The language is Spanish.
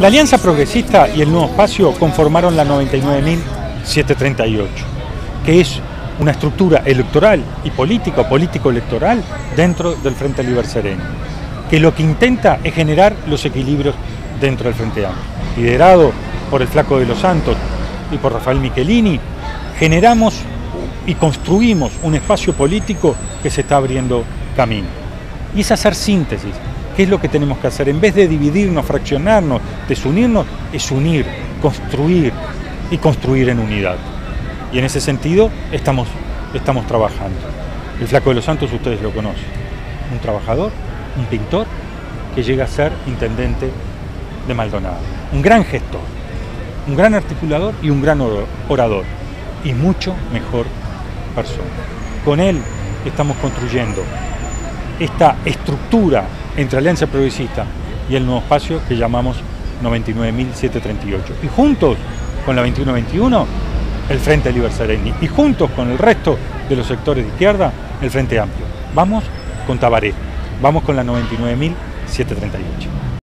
La Alianza Progresista y el Nuevo Espacio conformaron la 99.738, que es una estructura electoral y política, político-electoral, dentro del Frente Liber Sereno, que lo que intenta es generar los equilibrios dentro del Frente Amplio. Liderado por el Flaco de los Santos y por Rafael Michelini, generamos y construimos un espacio político que se está abriendo camino. Y es hacer síntesis, ¿Qué es lo que tenemos que hacer? En vez de dividirnos, fraccionarnos, desunirnos, es unir, construir y construir en unidad. Y en ese sentido estamos, estamos trabajando. El Flaco de los Santos ustedes lo conocen. Un trabajador, un pintor, que llega a ser intendente de Maldonado. Un gran gestor, un gran articulador y un gran orador. Y mucho mejor persona. Con él estamos construyendo esta estructura entre Alianza Progresista y el nuevo espacio que llamamos 99.738. Y juntos con la 2121, el Frente Liber. Y juntos con el resto de los sectores de izquierda, el Frente Amplio. Vamos con Tabaré. Vamos con la 99.738.